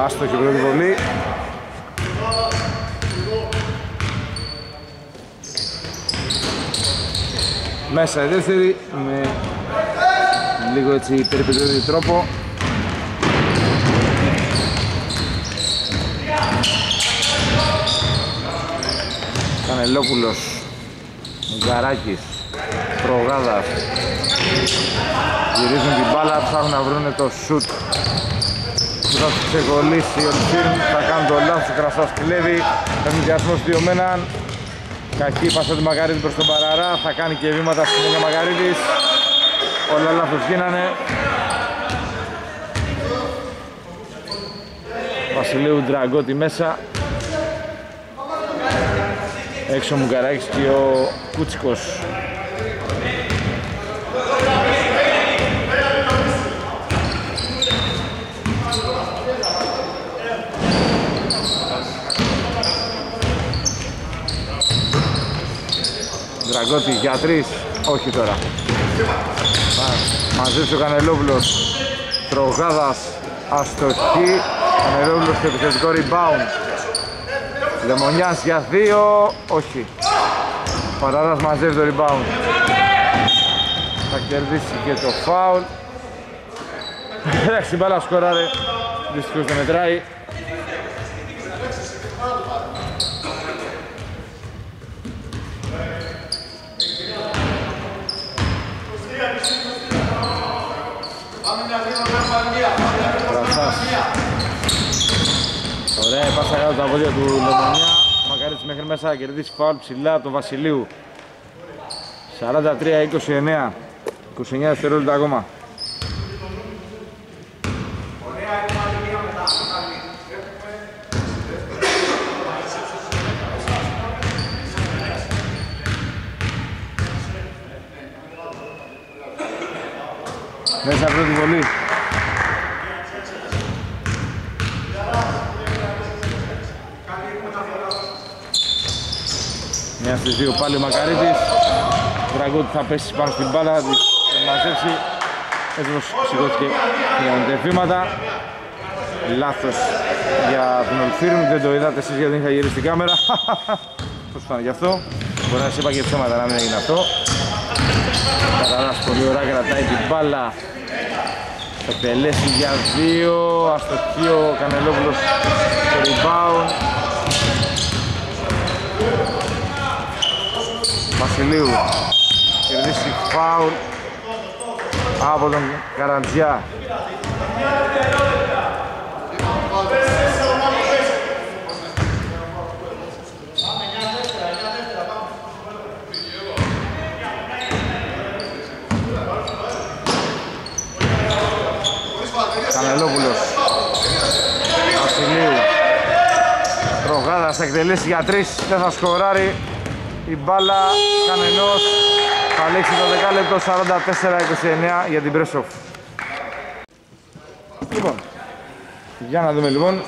Άστοχη πρώτη βολή. Μέσα η δεύτερη με λίγο έτσι περιπετειώδη τρόπο. Κανελόπουλος, Γκαράκης, Προγάδας γυρίζουν την μπάλα, ψάχνουν να βρουν το σουτ που θα τους ξεκολλήσει ο Λιφίρν, θα κάνουν το λάθος, ο Κρασάς κλέβει, παιχνιδιασμός δύο μέναν, κακή πάσα του Μακαρίτη προς τον Παραρά, θα κάνει και βήματα στην Ένια Μακαρίτης, όλα λάθος γίνανε. Βασιλείου Ντραγκώτη μέσα, έξω ο Μουγκαράκης και ο Κούτσικος. Δραγκώτη για τρεις, όχι τώρα. Μαζέψει ο Κανελόπουλος, Τρογάδας, αστοχή, Κανελόπουλος στο επιθετικό rebound. Λεμονιάς για δύο, όχι. Παράδας μαζεύει το rebound. Θα κερδίσει και το foul. Εντάξει, μπάλα σκοράρε. Δυστυχώς δεν μετράει. Κρασάς. Ωραία, η πάσα κάτω τα πόδια του Λεμονιά. Μακαρίτης μέχρι μέσα να κερδίσει φάουλ ψηλά από τον Βασιλείου. 43-29. 29 δευτερόλεπτα ακόμα. Μέσα πρώτη βολή. Μια στις δύο πάλι ο Μακαρίτης. Δραγκώτη θα πέσει πάνω στην μπάλα, θα της μαζέψει. Έτοιμος σηκώθηκε για βήματα. Λάθος για τον Ολφύρμ, δεν το είδατε εσείς γιατί δεν είχα γυρίσει την κάμερα. Πώς φάνε γι' αυτό. Μπορεί να σε είπα και ψέματα να μην έγινε αυτό. Καταράς πολύ ωραία κρατάει την μπάλα. Θα τελέσει για δύο. Αστοχή ο Κανελόπουλος στο rebound. Βασιλείου. Κερδίσει φάουλ από τον Καραντζιά. Κανελόπουλος. Βασιλείου. Τρογάδας θα εκτελέσει για τρεις δεν θα σκοράρει η μπάλα κανενός. Θα λήξει το δεκάλεπτο 44-29 για την Πρέσοφ. Λοιπόν, για να δούμε λοιπόν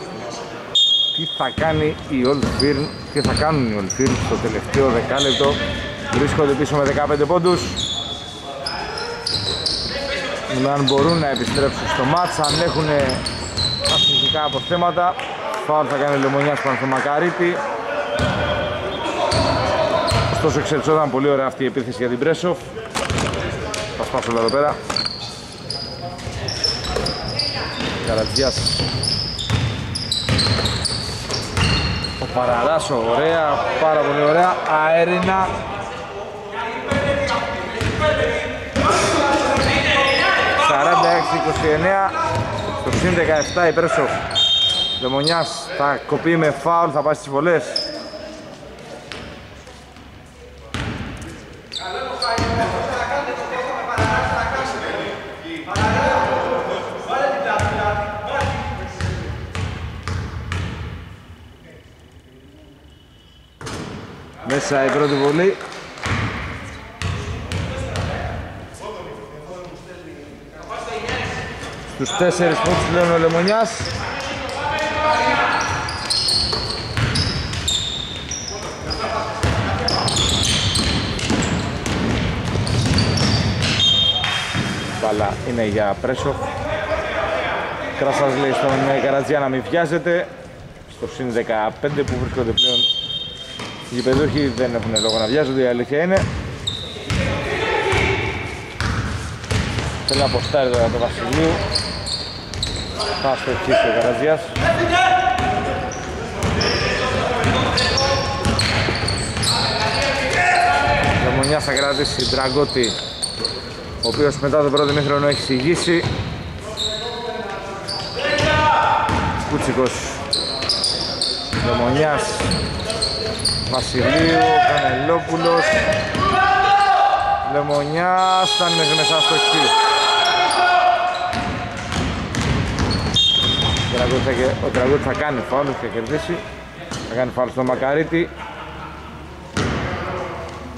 τι θα κάνει η Old Firm, τι θα κάνουν οι Old Firm στο τελευταίο δεκάλεπτο. Βρίσκονται πίσω με 15 πόντους. Αν μπορούν να επιστρέψουν στο μάτς, αν έχουν αθλητικά αποθέματα φάουλ θα κάνει ο Λεμονιάς πάνω στο Μακαρίτη Ωστόσο εξελισσόταν. Πολύ ωραία αυτή η επίθεση για την Πρέσοφ. Θα σπάσω εδώ πέρα. Καρατζιάς. Ο Παραράσο, ωραία, πάρα πολύ ωραία. Αέρινα. Στο συν 17 η Πρέσοφ. Λεμονιάς θα κοπεί με φάουλ, θα πάει στις βολές Μέσα η πρώτη βολή. Στους τέσσερις πόντους πλέον ο Λεμονιάς. Μπάλα είναι για Πρέσοφ. Κράσας λέει στον Καρατζιά να μην βιάζεται. Στο συν 15 που βρίσκονται πλέον οι γηπεδούχοι δεν έχουν λόγο να βιάζονται, η αλήθεια είναι. Θέλει να αποστάρει τώρα το Βασιλείου θα στοχίσει ο Καρατζιάς Λεμονιά θα κρατήσει Ντραγκώτη ο οποίος μετά το πρώτο μήχρονο έχει συγγύσει. Κούτσικος Λεμονιάς Βασιλείου, Κανελόπουλος Λεμονιάς, φτάνει μέχρι μέσα στο χείλ Ο Τραγούδη θα κάνει φάουλ, θα κερδίσει. Θα κάνει φάουλ στο Μακαρίτη.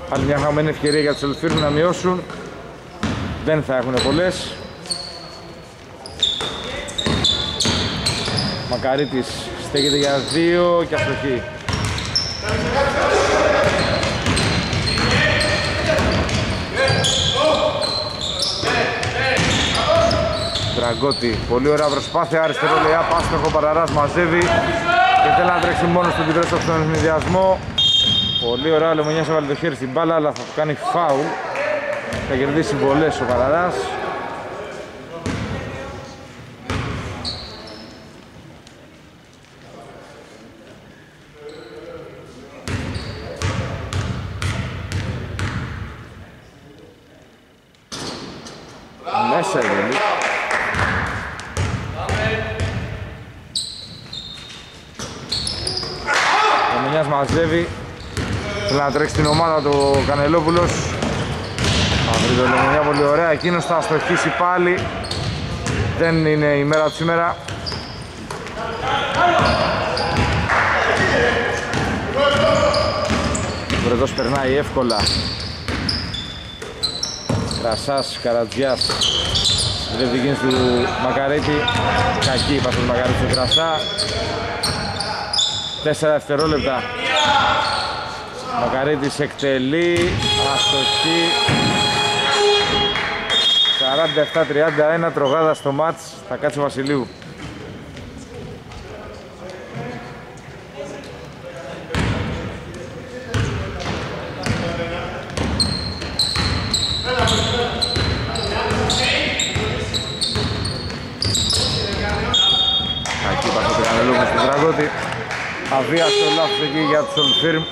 Άλλη μια χαμένη ευκαιρία για τους Ελφύρου να μειώσουν. Δεν θα έχουν πολλές. Μακαρίτης στέκεται για δύο και αστοχή Δραγκώτη, πολύ ωραία προσπάθεια, αριστερό λειά, πάστοχο Παραράς μαζεύει και θέλει να τρέξει μόνος στον Τιβρέσο στον ευνηδιασμό Πολύ ωραία, ο Λεμονιάς έβαλε το χέρι στην μπάλα αλλά θα του κάνει φάουλ. Θα κερδίσει βολές ο Παραδάς Μέσα είναι Ο Μενιάς μαζεύει Θέλει να τρέξει την ομάδα του Κανελόπουλος. Λεμονιά πολύ ωραία, εκείνος θα στοχίσει πάλι. Δεν είναι η μέρα του σήμερα. Ο Βρετός περνάει εύκολα. Κρασάς, Καρατζιάς. Δεν κίνηση του Μακαρέτη. Κακή η του Μακαρέτη του Κρασά. 4 δευτερόλεπτα Μακαρίτης εκτελεί, αστοχή 47-31 τρογάδα στο μάτς, θα κάτσει ο Βασιλείου. Εκεί πας το κανελούμε στον τραγώτη. Αβίαστο λάθος εκεί για τους Ολφίρμ.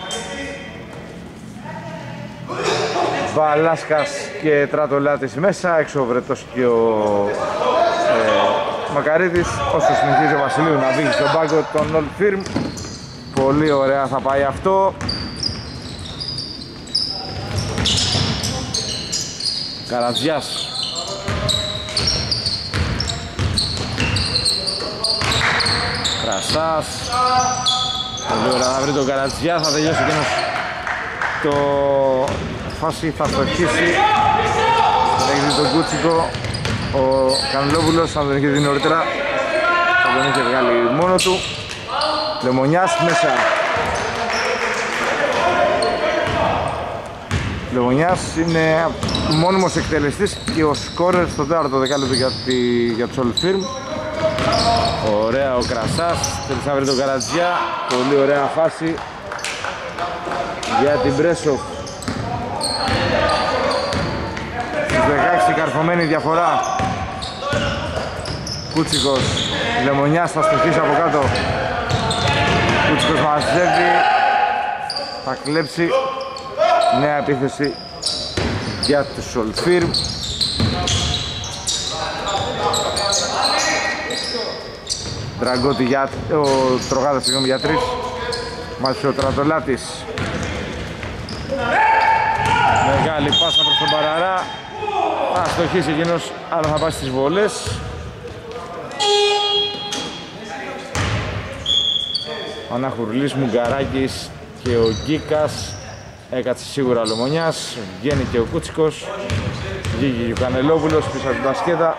Βαλάσκας και Τρατολάτης μέσα, έξω ο Βρετός και ο ε, Μακαρίτης όσο συνεχίζει ο Βασιλείου να βγει στον πάγκο των Old Firm πολύ ωραία θα πάει αυτό. Καρατζιάς. Κρασάς. Πολύ ωραία να βρει τον Καρατζιά θα τελειώσει εκείνος το φάση θα στοχίσει. Έχει τον Κούτσικο. Ο Κανελόπουλος αν τον είχε δει νωρίτερα θα τον είχε βγάλει μόνο του. Λεμονιάς μέσα. Λεμονιάς είναι μόνιμος εκτελεστής και ο σκόρερ στο τέταρτο δεκάλεπτο για, τη, για τους Old Firm. Ωραία ο Κρασάς, θέλει να βρει τον Καρατζιά, πολύ ωραία φάση για την Μπρέσοφ 16 καρφωμένη διαφορά. Κούτσικος Λεμονιάς θα στοχίσει από κάτω. Κούτσικος μαζεύει. Θα κλέψει. Νέα επίθεση για τους Ολφίρμ Δραγκώτη για ο Τρογάδας συγγνώμη για τρεις. Μάλιστα ο Τρατολάτης Μεγάλη πάσα προς τον Παραρά θα στοχίσει εκείνος, αλλά θα πάει στις βολές. Ο Αναχουρλής, Μουγκαράκης και ο Γκίκας έκατσε σίγουρα ο Λομονιάς, βγαίνει και ο Κούτσικος, βγήκε και ο Κανελόπουλος πίσω από την Πασκέτα.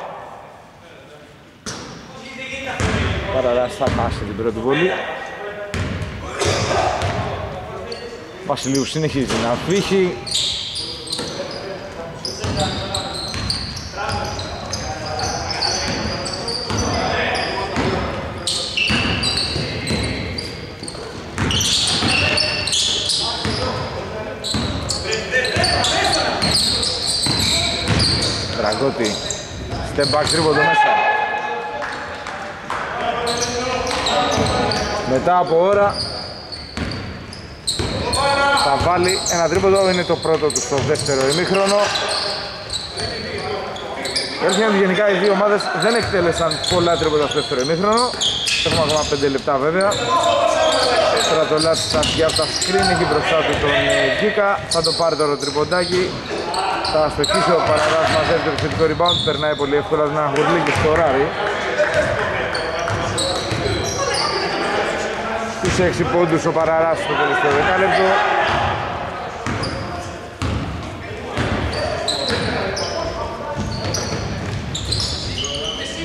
Παραράς θα χάσει την πρώτη βολή. Βασιλείου συνεχίζει να φύχει, Τραγκώτη Step back τρίποντο μέσα. Μετά από ώρα Θα βάλει ένα τρίποντο. Είναι το πρώτο του στο δεύτερο ημίχρονο. Έρχεται ότι γενικά οι δύο ομάδες δεν εκτέλεσαν πολλά τρίποντα στο δεύτερο ημίχρονο. Έχουμε ακόμα 5 λεπτά βέβαια. Τώρα το λάθος θα βγει από τα screen, έχει μπροστά του τον Γκίκα. Θα το πάρει τώρα το τριποντάκι θα στοχίσει ο Παραδάς μαζεύει το επιθετικό rebound, περνάει πολύ εύκολα να γουρλεί και στο ράρι. Τους 6 πόντους ο Παραράς στο τελευταίο δεκάλεπτο.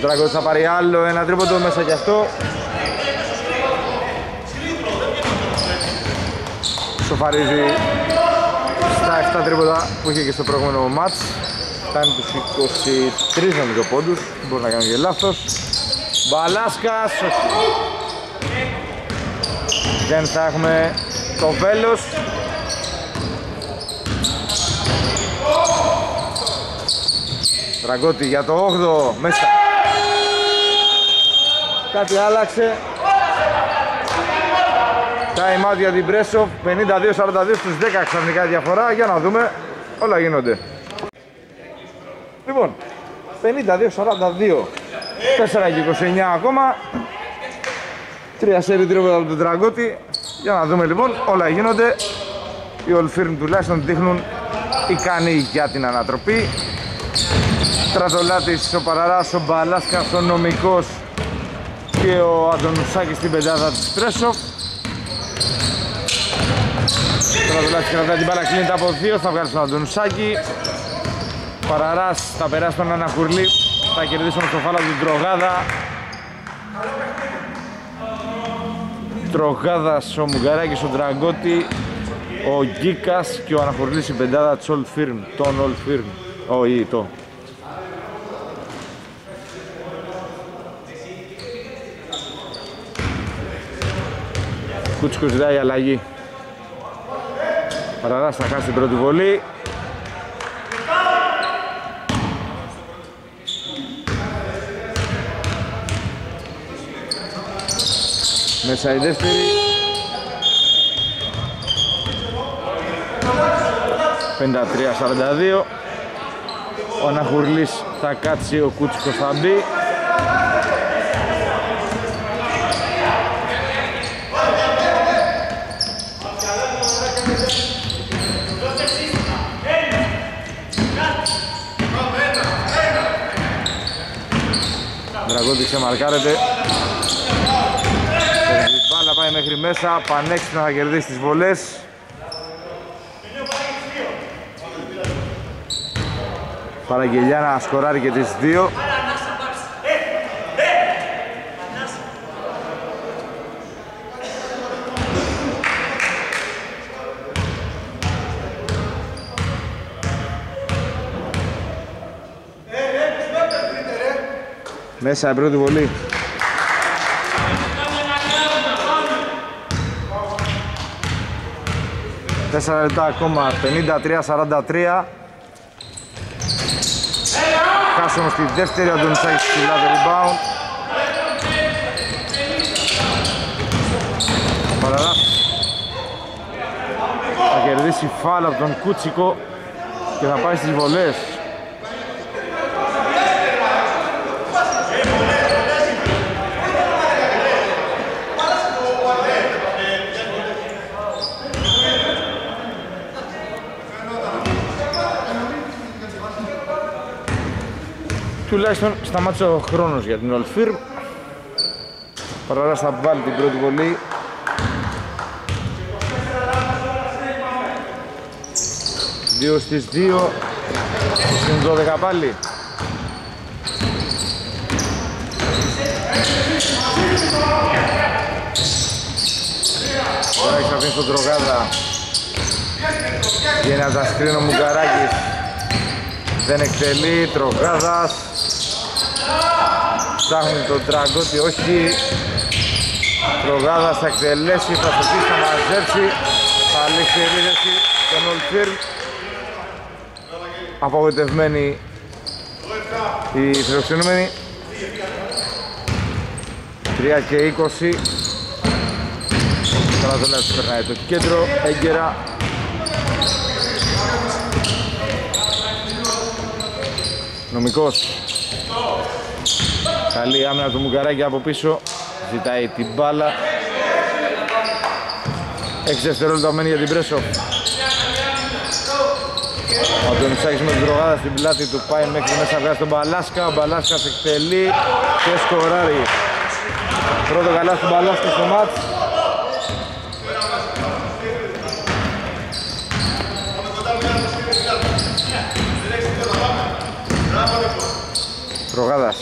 Δράκος θα πάρει άλλο ένα τρίποντο μέσα κι αυτό. Σοφαρίζει στα 7 τρίποτα που είχε και στο προηγούμενο μάτς. Φτάνει τους 23 νομίζω πόντους. Μπορεί να κάνει και λάθος. Μπαλάσκας δεν θα έχουμε το βέλος. Τραγκώτη για το 8ο μέσα. Κάτι άλλαξε Time out για την Πρέσο, 52-42 στους 10 ξαφνικά διαφορά, για να δούμε, όλα γίνονται. Λοιπόν, 52-42, 4 και 29 ακόμα, 3 σέρι τρίποτα από τον Τραγκώτη, για να δούμε λοιπόν, όλα γίνονται. Οι Ολφίρν τουλάχιστον δείχνουν ικανοί για την ανατροπή. Στρατολάτης, ο Παραράς, ο Μπαλάσκας, ο Νομικός και ο Αντωνουσάκης στην πεντάδα της Πρέσοφ. Τώρα τουλάχιστον κρατάει την μπάλα κλείνεται από δύο, θα βγάλει στον Αντωνουσάκη. Παραράς θα περάσει τον Αναχουρλή, θα κερδίσουμε στο φάλα του Τρογάδα. Τρογάδας ο Μουγαράκης, ο Τραγκώτη ο Γκίκας και ο Αναχωρλής η πεντάδα της Old Firm, τον Old Firm, όχι το. Κούτσικος ζητάει αλλαγή. Παραδάς θα χάσει την πρώτη βολή. Μέσα η δεύτερη. 53-42. Ο Αναχουρλής θα κάτσει, ο Κούτσικος θα μπει. Δραγώτη ξεμαρκάρεται. Η μπάλα πάει μέχρι μέσα, πανέξυπνα θα κερδίσει τις βολές. Παραγγελιά να σκοράρει και τις δύο. Μέσα η πρώτη βολή. Τέσσερα λεπτά ακόμα, 53-43. Χάσουμε στη δεύτερη, ο Αντωνισάκης ψηλά το rebound. Παραδάς. Θα κερδίσει φάλα από τον Κούτσικο και θα πάει στις βολές. Τουλάχιστον σταμάτησε ο χρόνος για την Old Firm. Παραράς θα βάλει την πρώτη βολή. Δύο στις δύο. Στην 12 πάλι. Τώρα έχει αφήσει τον Τρογάδα. Βγαίνει από τα σκρίνο Μουγκαράκης. Δεν εκτελεί, Τρογάδας ψάχνει τον τραγκότη, όχι. Τρογάδας θα εκτελέσει, θα στοχίσει, θα μαζέψει. Θα λήξει η επίθεση τον Ολφίρ. Απογοητευμένη η φιλοξενούμενη. 3 και 20 Τώρα το λέει περνάει το κέντρο, έγκαιρα. Νομικός Καλή άμυνα του Μουγκαράκη από πίσω. Ζητάει την μπάλα. 6 δευτερόλεπτα μένει για την Πρέσο. Ο Αντωνισάκης με την τρογάδα στην πλάτη του πάει μέχρι μέσα βγάζει τον Μπαλάσκα. Ο Μπαλάσκας εκτελεί και σκοράρει. Πρώτο καλά στον Μπαλάσκα στο μάτς. Τρογάδας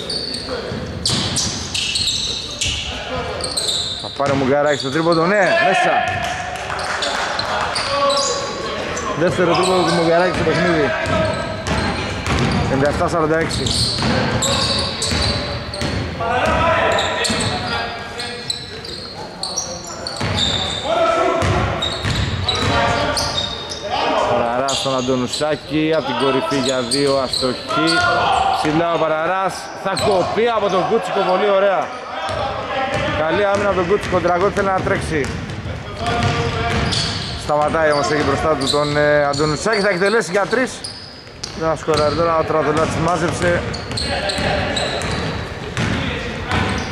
Πάρε μου γκαράκι στο τρίποντο, ναι, μέσα. Δεύτερο τρίποντο του Μουγαράκη στο παιχνίδι. 57-46. Παραράς στον Αντωνουσάκη, από την κορυφή για δύο αστοχή. Ψηλά ο Παραράς, θα κοπεί από τον Κούτσικο, πολύ ωραία. Καλή άμυνα από τον Κούτσι Κοντραγκό θέλει να τρέξει. Σταματάει όμως εκεί μπροστά του τον ε, Αντωνουσάκη, θα εκτελέσει για τρεις. Δεν σκοράρει τώρα, ο Τραδολάτης μάζεψε.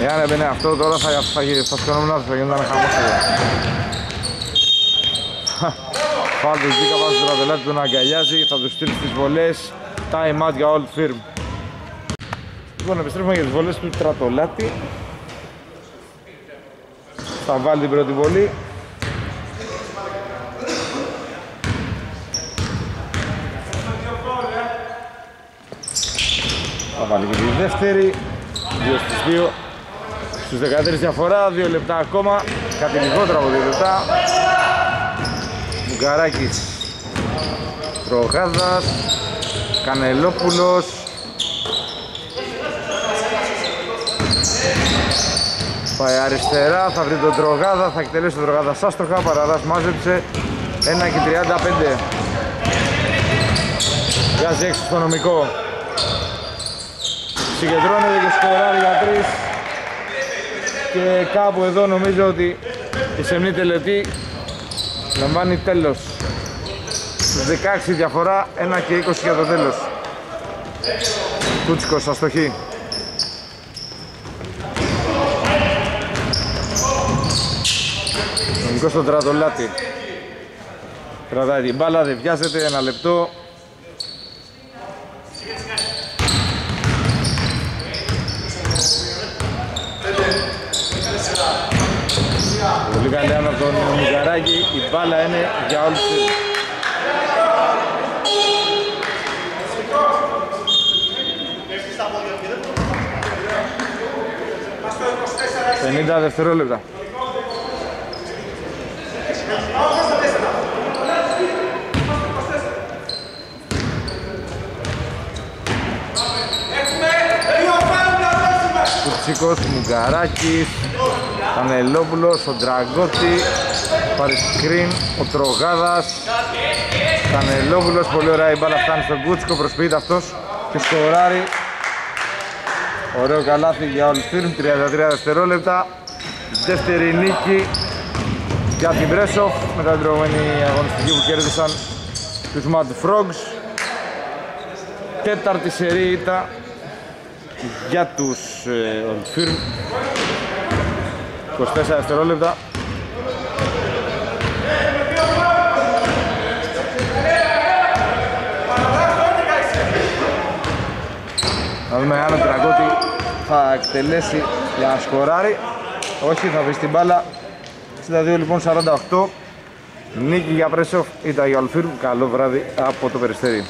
Εάν έμπαινε αυτό τώρα θα, θα, θα σκονόμουν θα γινόταν χαμός εδώ. Πάλι τους Γκίκα πάνω στον Τραδολάτη τον αγκαλιάζει, θα τους στείλει στις βολές. Time out για Old Firm. Λοιπόν, επιστρέφουμε για τις βολές του Τρατολάτη θα βάλει την πρώτη βολή. Θα βάλει και τη δεύτερη, 2 στις 2. Στους 13 διαφορά, 2 λεπτά ακόμα, κάτι λιγότερο από 2 λεπτά. Μουγκαράκης Τρογάδας Κανελόπουλος Πάει αριστερά, θα βρει τον Τρογάδα, θα εκτελέσει τον Τρογάδα σάστροχα, Παραδάς μάζεψε. 1 και 35 Βγάζει έξω στο νομικό. Συγκεντρώνεται και σκοράρει για 3 και κάπου εδώ νομίζω ότι η σεμνή τελετή λαμβάνει τέλος. Στους 16 διαφορά 1 και 20 για το τέλος. Τούτσικος αστοχή Νομικός στον Τρατολάτη Κρατάει την μπάλα, δεν βιάζεται, ένα λεπτό. Πολύ καλή άνω από τον Μιζαράκη, η μπάλα είναι για όλους. Τους 50 δευτερόλεπτα. Κουτσίκος, Μουγκαράκης, Κανελόπουλος, ο Ντραγκώτη, πάρει σκριν, ο Τρογάδας, Κανελόπουλος, πολύ ωραία η μπάλα φτάνει στον Κούτσικο, προσποιείται αυτός και σκοράρει. Ωραίο καλάθι για όλους τους 33 δευτερόλεπτα. Δεύτερη νίκη για την Μπρέσοφ μετά την προηγούμενη αγωνιστική που κέρδισαν τους Mad Frogs. Τέταρτη σερή ήταν για τους ε, Old Firm 24 δευτερόλεπτα. Να δούμε αν ο Τραγκώτη θα εκτελέσει για να σκοράρει. Όχι θα βρει την μπάλα. 62 λοιπόν 48 Νίκη για Πρέσοφ. Ήταν για Ολφύρ Καλό βράδυ από το Περιστέρι